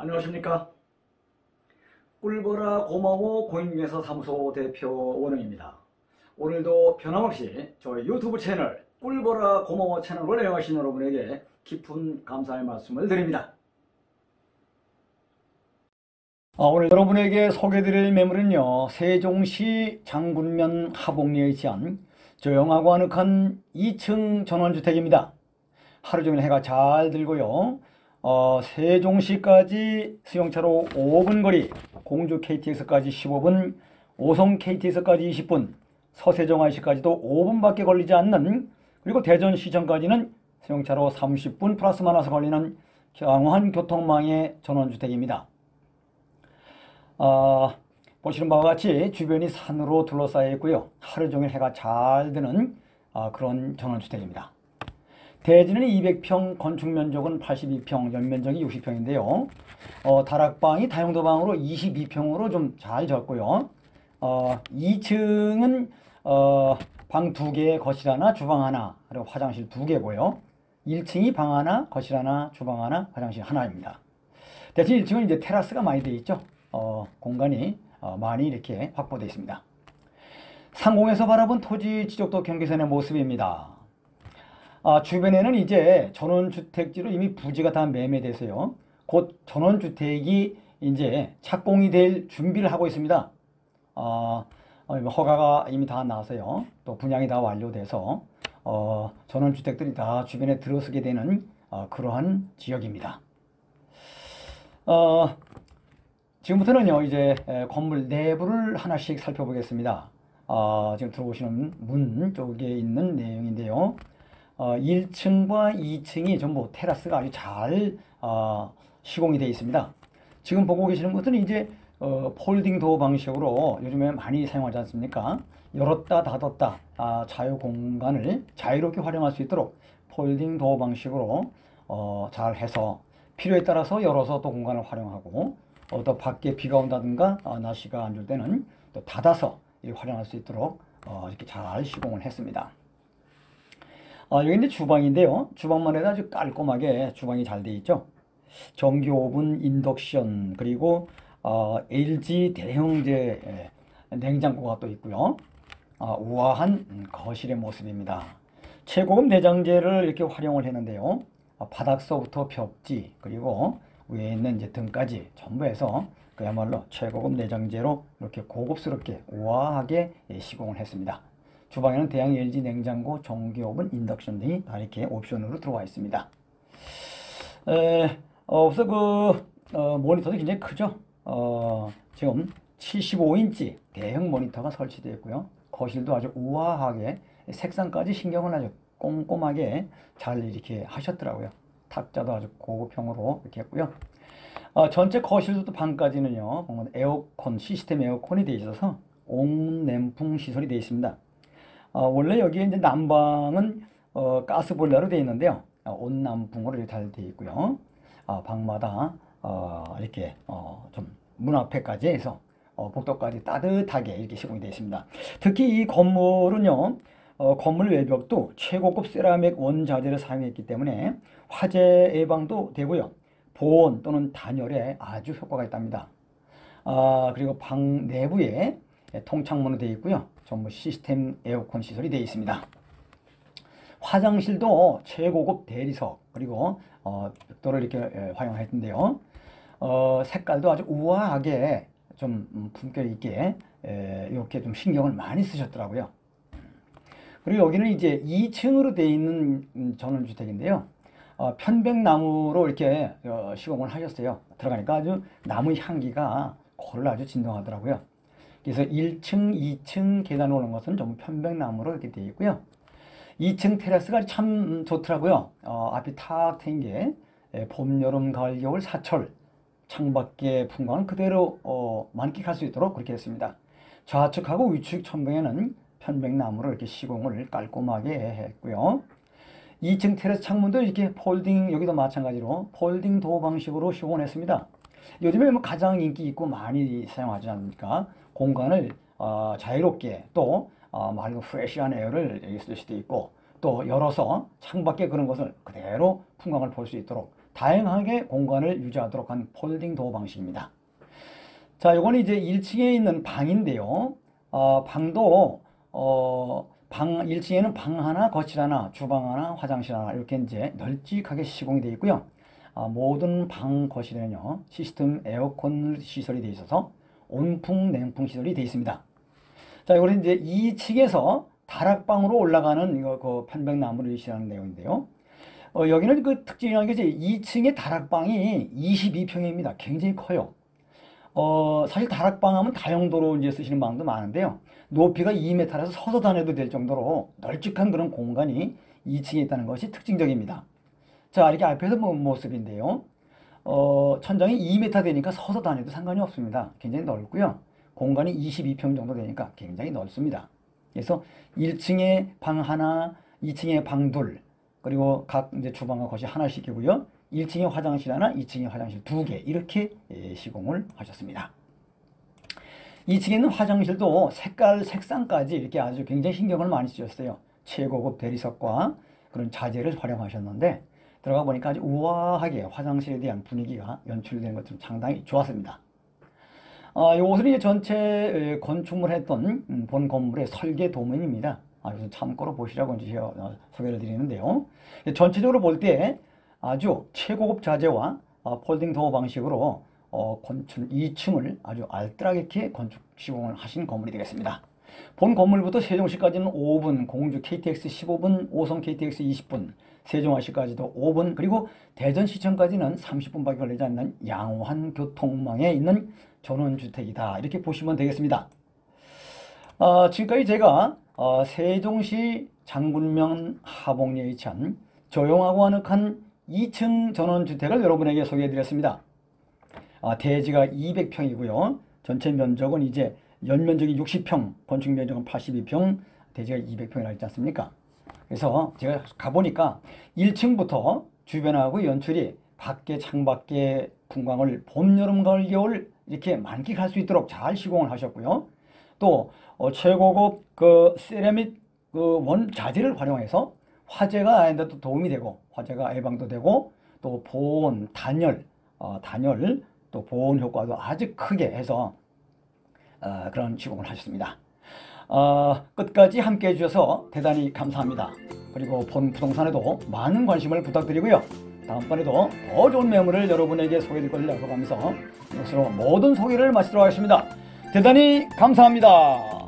안녕하십니까? 꿀보라 고마워 고인중개사 사무소 대표 원흥입니다. 오늘도 변함없이 저희 유튜브 채널 꿀보라 고마워 채널을 애용하신 여러분에게 깊은 감사의 말씀을 드립니다. 아, 오늘 여러분에게 소개드릴 매물은요 세종시 장군면 하복리에 위치한 조용하고 아늑한 2층 전원주택입니다. 하루 종일 해가 잘 들고요 어, 세종시까지 수용차로 5분 거리, 공주 KTX까지 15분, 오송 KTX까지 20분, 서세정 IC까지도 5분밖에 걸리지 않는 그리고 대전시청까지는 수용차로 30분 플러스 마이너스 걸리는 경환 교통망의 전원주택입니다. 어, 보시는 바와 같이 주변이 산으로 둘러싸여 있고요. 하루 종일 해가 잘 드는 어, 그런 전원주택입니다. 대지는 200평, 건축 면적은 82평, 연면적이 60평인데요. 어, 다락방이 다용도방으로 22평으로 좀 잘 졌고요. 어, 2층은 어, 방 2개, 거실 하나, 주방 하나, 그리고 화장실 2개고요. 1층이 방 하나, 거실 하나, 주방 하나, 화장실 하나입니다. 대신 1층은 이제 테라스가 많이 되어 있죠. 어, 공간이 어, 많이 이렇게 확보되어 있습니다. 상공에서 바라본 토지 지적도 경계선의 모습입니다. 아, 주변에는 이제 전원주택지로 이미 부지가 다 매매돼서요. 곧 전원주택이 이제 착공이 될 준비를 하고 있습니다. 아, 어, 허가가 이미 다 나서요. 또 분양이 다 완료돼서 어, 전원주택들이 다 주변에 들어서게 되는 어, 그러한 지역입니다. 어, 지금부터는요 이제 건물 내부를 하나씩 살펴보겠습니다. 어, 지금 들어오시는 문 쪽에 있는 내용인데요. 어, 1층과 2층이 전부 테라스가 아주 잘 어, 시공이 되어 있습니다. 지금 보고 계시는 것은 이제 어, 폴딩 도어 방식으로 요즘에 많이 사용하지 않습니까? 열었다 닫았다 아, 자유 공간을 자유롭게 활용할 수 있도록 폴딩 도어 방식으로 어, 잘 해서 필요에 따라서 열어서 또 공간을 활용하고 어, 또 밖에 비가 온다든가 어, 날씨가 안 좋을 때는 또 닫아서 활용할 수 있도록 어, 이렇게 잘 시공을 했습니다. 어, 여기 이제 주방인데요. 주방만 해도 아주 깔끔하게 주방이 잘 되어 있죠. 전기 오븐, 인덕션, 그리고 어, LG 대형제 예, 냉장고가 또 있고요. 어, 우아한 거실의 모습입니다. 최고급 내장재를 이렇게 활용을 했는데요. 어, 바닥서부터 벽지 그리고 위에 있는 이제 등까지 전부 해서 그야말로 최고급 내장재로 이렇게 고급스럽게 우아하게 예, 시공을 했습니다. 주방에는 대형 LG 냉장고, 전기 오븐, 인덕션 등이 다 이렇게 옵션으로 들어와 있습니다. 에, 어, 우선 그 어, 모니터도 굉장히 크죠. 어, 지금 75인치 대형 모니터가 설치되어 있고요. 거실도 아주 우아하게 색상까지 신경을 아주 꼼꼼하게 잘 이렇게 하셨더라고요. 탁자도 아주 고급형으로 이렇게 했고요. 어, 전체 거실부터 방까지는요, 에어컨, 시스템 에어컨이 되어 있어서 온 냉풍 시설이 되어 있습니다. 어, 원래 여기에 이제 난방은 어, 가스보일러로 되어 있는데요. 어, 온난풍으로 잘 되어 있고요. 어, 방마다 어, 이렇게 어, 좀문 앞에까지 해서 어, 복도까지 따뜻하게 이렇게 시공이 되어 있습니다. 특히 이 건물은요. 어, 건물 외벽도 최고급 세라믹 원자재를 사용했기 때문에 화재 예방도 되고요. 보온 또는 단열에 아주 효과가 있답니다. 아, 그리고 방 내부에 통창문으로 되어 있고요. 전부 시스템 에어컨 시설이 되어 있습니다. 화장실도 최고급 대리석 그리고 어, 벽돌을 이렇게 에, 활용했는데요. 어, 색깔도 아주 우아하게 좀 음, 품격 있게 에, 이렇게 좀 신경을 많이 쓰셨더라고요. 그리고 여기는 이제 2층으로 되어 있는 음, 전원주택인데요. 어, 편백나무로 이렇게 어, 시공을 하셨어요. 들어가니까 아주 나무 향기가 코를 아주 진동하더라고요. 그래서 1층, 2층 계단 오는 것은 전부 편백나무로 이렇게 되어 있고요. 2층 테라스가 참 좋더라고요. 어, 앞이 탁 트인 게 예, 봄, 여름, 가을, 겨울, 사철 창밖의 풍광을 그대로 어, 만끽할 수 있도록 그렇게 했습니다. 좌측하고 위측 천장에는 편백나무로 이렇게 시공을 깔끔하게 했고요. 2층 테라스 창문도 이렇게 folding 여기도 마찬가지로 folding door 방식으로 시공을 했습니다. 요즘에 뭐 가장 인기 있고 많이 사용하지 않습니까? 공간을 어, 자유롭게 또 어, 맑은 fresh한 air를 쓸 수도 있고 또 열어서 창밖에 그런 것을 그대로 풍광을 볼 수 있도록 다양하게 공간을 유지하도록 한 폴딩 도어 방식입니다. 자, 이거는 이제 1층에 있는 방인데요. 어, 방도 어, 방 1층에는 방 하나, 거실 하나, 주방 하나, 화장실 하나 이렇게 이제 널찍하게 시공이 되어 있고요. 아, 모든 방 거실에는요 시스템 에어컨 시설이 되어 있어서 온풍 냉풍 시설이 되어 있습니다. 자, 이거는 이제 2층에서 다락방으로 올라가는 이거 그 편백나무를 시하는 내용인데요. 어, 여기는 그 특징이라는 게 이제 2층의 다락방이 22평입니다. 굉장히 커요. 어, 사실 다락방 하면 다용도로 이제 쓰시는 방도 많은데요. 높이가 2m라서 서서 다녀도 될 정도로 널찍한 그런 공간이 2층에 있다는 것이 특징적입니다. 자, 이렇게 앞에서 본 모습인데요. 어, 천장이 2m 되니까 서서 다녀도 상관이 없습니다. 굉장히 넓고요. 공간이 22평 정도 되니까 굉장히 넓습니다. 그래서 1층에 방 하나, 2층에 방 둘, 그리고 각 이제 주방과 거실 하나씩이고요. 1층에 화장실 하나, 2층에 화장실 두 개 이렇게 예, 시공을 하셨습니다. 2층에 있는 화장실도 색깔, 색상까지 이렇게 아주 굉장히 신경을 많이 쓰셨어요. 최고급 대리석과 그런 자재를 활용하셨는데 들어가 보니까 아주 우아하게 화장실에 대한 분위기가 연출되는 것좀 상당히 좋았습니다. 아, 이것은 이제 전체 건축물 했던 음, 본 건물의 설계 도면입니다. 아, 이것은 참고로 보시라고 이제 어, 소개를 드리는데요. 전체적으로 볼 때 아주 최고급 자재와 어, 폴딩 도어 방식으로 어, 건축 2층을 아주 알뜰하게 건축 시공을 하신 건물이 되겠습니다. 본 건물부터 세종시까지는 5분, 공주 KTX 15분, 오성 KTX 20분, 세종화시까지도 5분, 그리고 대전시청까지는 30분밖에 걸리지 않는 양호한 교통망에 있는 전원주택이다. 이렇게 보시면 되겠습니다. 어, 지금까지 제가 어, 세종시 장군명 하봉리에 위치한 조용하고 아늑한 2층 전원주택을 여러분에게 소개해드렸습니다. 아, 대지가 200평이고요. 전체 면적은 이제 연면적이 60평, 건축 면적은 82평, 대지가 200평이라 했지 않습니까? 그래서 제가 가보니까 1층부터 주변하고 연출이 밖에 창밖에 풍광을 봄, 여름, 가을, 겨울 이렇게 만끽할 수 있도록 잘 시공을 하셨고요. 또 어, 최고급 그 세라믹 그 원자재를 활용해서 화재가 아닌데도 도움이 되고 화재가 예방도 되고 또 보온, 단열, 어, 단열 또 보온 효과도 아주 크게 해서 어, 그런 시공을 하셨습니다. 어, 끝까지 함께 해주셔서 대단히 감사합니다. 그리고 본 부동산에도 많은 관심을 부탁드리고요. 다음번에도 더 좋은 매물을 여러분에게 소개해드릴 것을 약속하면서 이것으로 모든 소개를 마치도록 하겠습니다. 대단히 감사합니다.